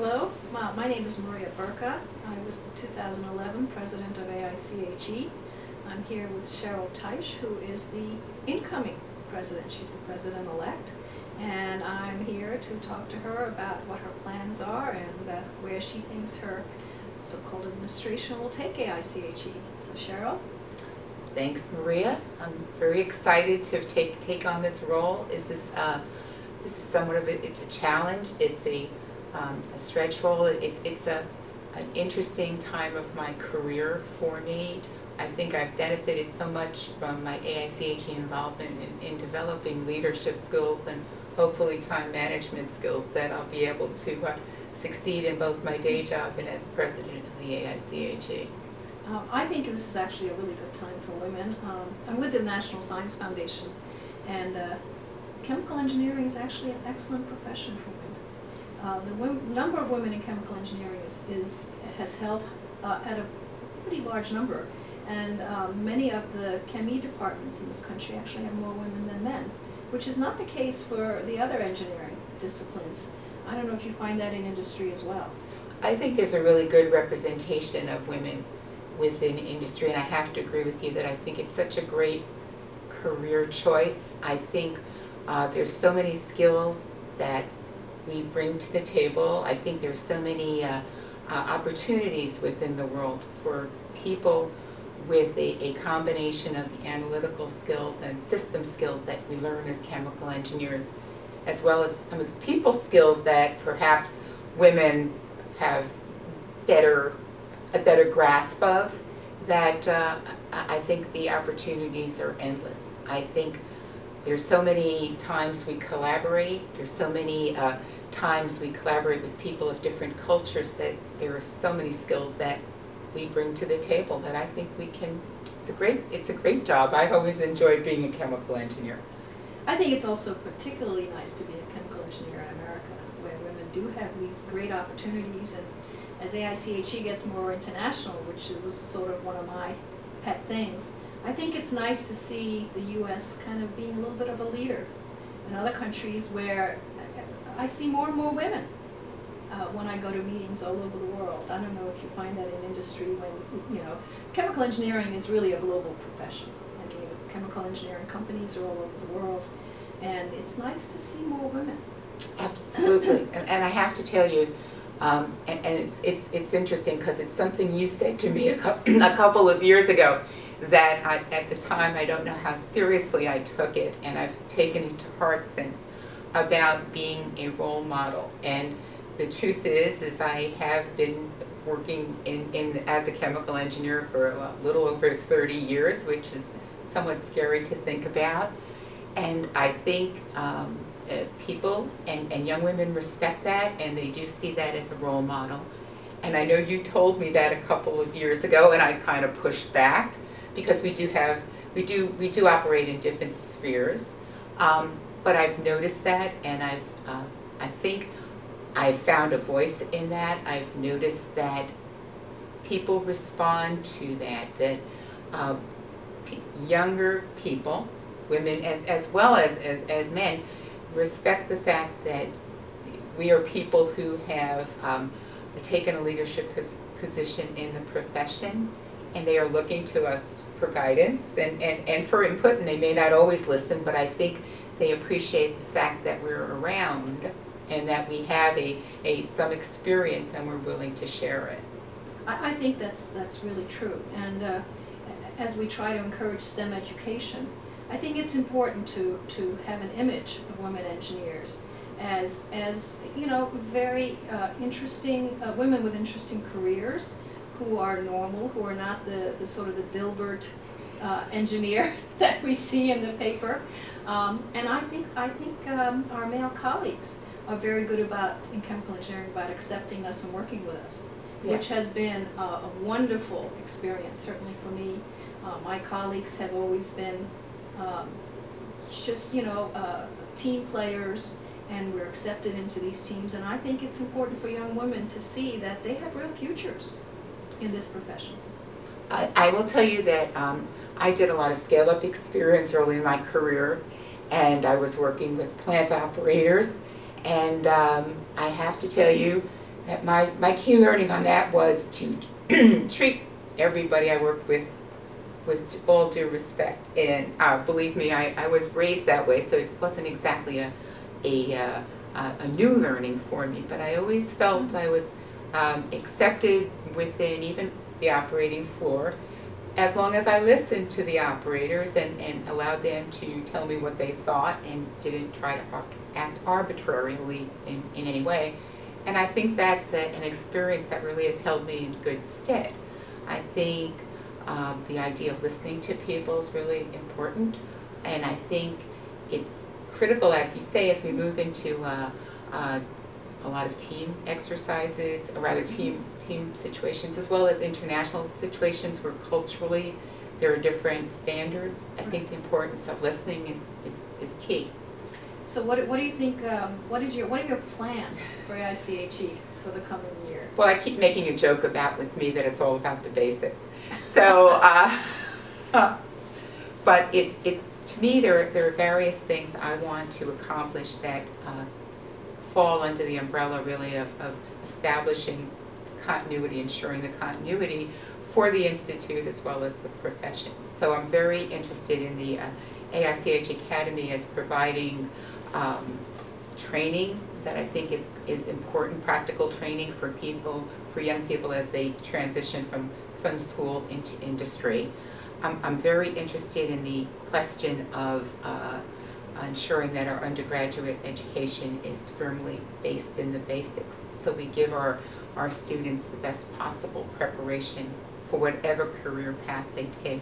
Hello, my, my name is Maria Burka. I was the 2011 president of AICHE. I'm here with Cheryl Teich, who is the incoming president. She's the president-elect. And I'm here to talk to her about what her plans are and uh, where she thinks her so-called administration will take AICHE. So Cheryl? Thanks, Maria. I'm very excited to take take on this role. Is this uh, this is somewhat of a, it's a challenge. It's a um, a stretch role. It, it's a an interesting time of my career for me. I think I've benefited so much from my AICHE involvement in, in developing leadership skills and hopefully time management skills that I'll be able to uh, succeed in both my day job and as president of the AICHE. Um, I think this is actually a really good time for women. Um, I'm with the National Science Foundation, and uh, chemical engineering is actually an excellent profession for. Uh, the women, number of women in chemical engineering is, is has held uh, at a pretty large number, and um, many of the ChemE departments in this country actually have more women than men, which is not the case for the other engineering disciplines. I don't know if you find that in industry as well. I think there's a really good representation of women within industry, and I have to agree with you that I think it's such a great career choice. I think uh, there's so many skills that we bring to the table. I think there's so many uh, uh, opportunities within the world for people with a, a combination of the analytical skills and system skills that we learn as chemical engineers, as well as some of the people skills that perhaps women have better a better grasp of, that uh, I think the opportunities are endless. I think there's so many times we collaborate, there's so many uh, times we collaborate with people of different cultures that there are so many skills that we bring to the table that I think we can, it's a great, it's a great job. I've always enjoyed being a chemical engineer. I think it's also particularly nice to be a chemical engineer in America, where women do have these great opportunities and as AICHE gets more international, which was sort of one of my pet things, I think it's nice to see the U.S. kind of being a little bit of a leader in other countries where I see more and more women uh, when I go to meetings all over the world. I don't know if you find that in industry when, you know, chemical engineering is really a global profession. I mean, chemical engineering companies are all over the world, and it's nice to see more women. Absolutely, and, and I have to tell you, um, and, and, it's, it's, it's interesting because it's something you said to me a, a couple of years ago that I, at the time I don't know how seriously I took it and I've taken it to heart since about being a role model. And the truth is, is I have been working in, in as a chemical engineer for a little over 30 years, which is somewhat scary to think about. And I think um, uh, people and, and young women respect that and they do see that as a role model. And I know you told me that a couple of years ago and I kind of pushed back because we do have, we do, we do operate in different spheres. Um, but I've noticed that and I've, uh, I think I've found a voice in that. I've noticed that people respond to that, that uh, younger people, women as, as well as, as, as men, respect the fact that we are people who have um, taken a leadership pos position in the profession and they are looking to us for guidance and, and, and for input and they may not always listen but I think they appreciate the fact that we're around and that we have a, a some experience and we're willing to share it. I, I think that's that's really true and uh, as we try to encourage STEM education I think it's important to, to have an image of women engineers as, as you know, very uh, interesting, uh, women with interesting careers who are normal, who are not the, the sort of the Dilbert uh, engineer that we see in the paper. Um, and I think, I think um, our male colleagues are very good about, in chemical engineering, about accepting us and working with us, yes. which has been a wonderful experience, certainly for me. Uh, my colleagues have always been um, just, you know, uh, team players, and we're accepted into these teams. And I think it's important for young women to see that they have real futures in this profession. I, I will tell you that um, I did a lot of scale-up experience early in my career, and I was working with plant operators. And um, I have to tell you that my, my key learning on that was to treat everybody I worked with with all due respect. And uh, believe me, I, I was raised that way, so it wasn't exactly a, a, uh, a new learning for me. But I always felt I was um, accepted within even the operating floor as long as I listened to the operators and, and allowed them to tell me what they thought and didn't try to act arbitrarily in, in any way. And I think that's a, an experience that really has held me in good stead. I think um, the idea of listening to people is really important. And I think it's critical, as you say, as we move into uh, uh, a lot of team exercises, or rather team, team situations, as well as international situations where culturally there are different standards. I think the importance of listening is, is, is key. So what, what do you think, um, what is your, what are your plans for AICHE for the coming year? Well, I keep making a joke about with me that it's all about the basics. So, uh, but it's, it's, to me, there, there are various things I want to accomplish that uh, fall under the umbrella really of, of establishing continuity, ensuring the continuity for the Institute as well as the profession. So I'm very interested in the uh, AICHE Academy as providing um, training that I think is, is important, practical training for people, for young people as they transition from, from school into industry. I'm, I'm very interested in the question of uh, ensuring that our undergraduate education is firmly based in the basics. So we give our, our students the best possible preparation for whatever career path they take.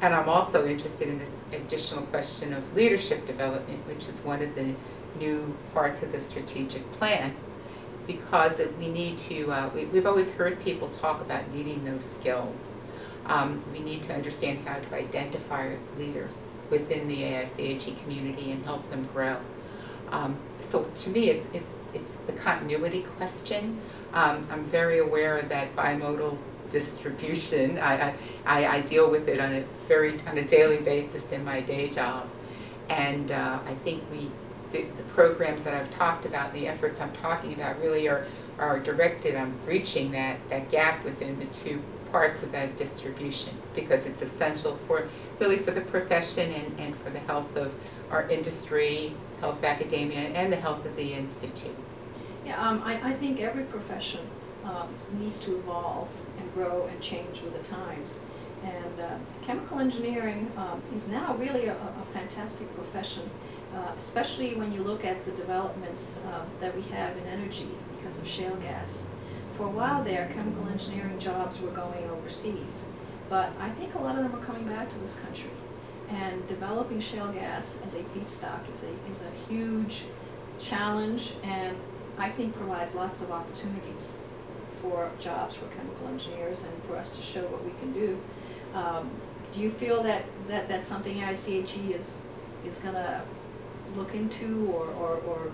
And I'm also interested in this additional question of leadership development, which is one of the new parts of the strategic plan, because we need to, uh, we, have always heard people talk about needing those skills. Um, we need to understand how to identify leaders within the AICHE community and help them grow. Um, so to me, it's, it's, it's the continuity question. Um, I'm very aware of that bimodal distribution. I, I, I, deal with it on a very on a daily basis in my day job, and uh, I think we the, the, programs that I've talked about, the efforts I'm talking about, really are are directed on breaching that that gap within the two parts of that distribution because it's essential for really for the profession and, and for the health of our industry, health academia, and the health of the institute. Yeah, um, I, I think every profession um, needs to evolve and grow and change with the times. And uh, chemical engineering um, is now really a, a fantastic profession, uh, especially when you look at the developments uh, that we have in energy because of shale gas. For a while there, chemical engineering jobs were going overseas, but I think a lot of them are coming back to this country. And developing shale gas as a feedstock is a, is a huge challenge and I think provides lots of opportunities for jobs for chemical engineers and for us to show what we can do. Um, do you feel that, that that's something ICHE is, is going to look into or, or, or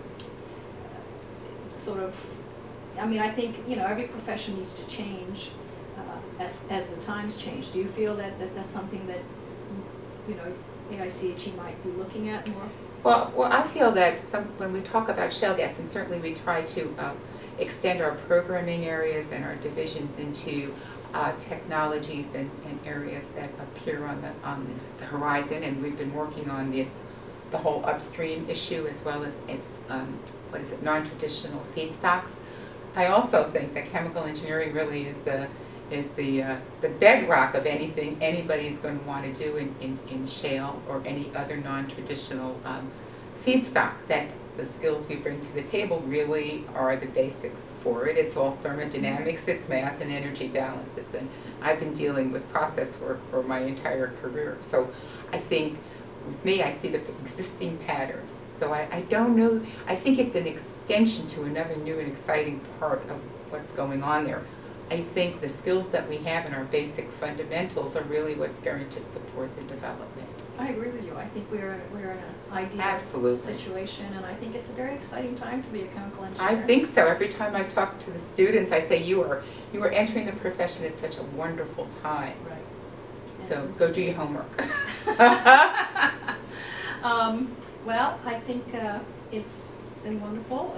uh, sort of, I mean, I think, you know, every profession needs to change uh, as, as the times change. Do you feel that, that that's something that, you know, AICHE might be looking at more? Well, well, I feel that some, when we talk about shale gas, and certainly we try to uh, extend our programming areas and our divisions into uh, technologies and, and, areas that appear on the, on the horizon. And we've been working on this, the whole upstream issue as well as, as um, what is it, non-traditional feedstocks. I also think that chemical engineering really is the is the uh, the bedrock of anything anybody is going to want to do in, in, in shale or any other non-traditional um, feedstock. That the skills we bring to the table really are the basics for it. It's all thermodynamics, it's mass and energy balances. And I've been dealing with process work for my entire career. So I think with me, I see the existing patterns. So I, I don't know, I think it's an extension to another new and exciting part of what's going on there. I think the skills that we have in our basic fundamentals are really what's going to support the development. I agree with you. I think we're, we're in an ideal Absolutely. situation, and I think it's a very exciting time to be a chemical engineer. I think so. Every time I talk to the students, I say you are you are entering the profession at such a wonderful time. Right. So and go do your homework. um, well, I think uh, it's been wonderful.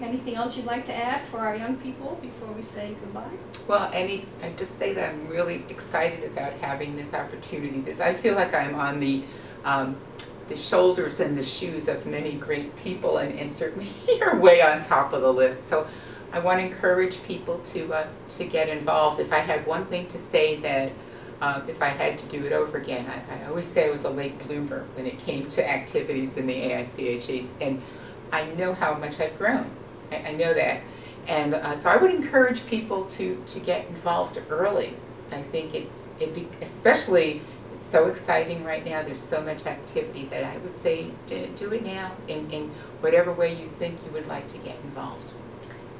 anything else you'd like to add for our young people before we say goodbye? Well, any, I just say that I'm really excited about having this opportunity because I feel like I'm on the, um, the shoulders and the shoes of many great people and, and certainly you're way on top of the list. So I want to encourage people to, uh, to get involved. If I had one thing to say that, uh, if I had to do it over again, I, I always say I was a late bloomer when it came to activities in the AICHEs. And I know how much I've grown. I, I know that. And uh, so I would encourage people to, to get involved early. I think it's, it be, especially, it's so exciting right now, there's so much activity that I would say do, do it now in, in whatever way you think you would like to get involved.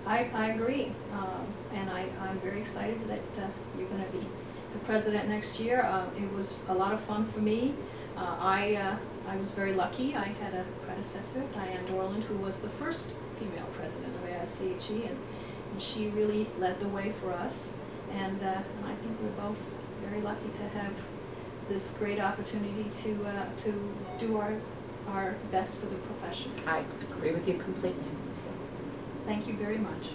I, I agree, um, and I, I'm very excited that uh, you're going to be the president next year. Uh, It was a lot of fun for me. Uh, I, uh, I was very lucky. I had a predecessor, Dianne Dorland, who was the first female president of AICHE, and, and she really led the way for us. And, uh, and I think we're both very lucky to have this great opportunity to, uh, to do our, our best for the profession. I agree with you completely. So, thank you very much.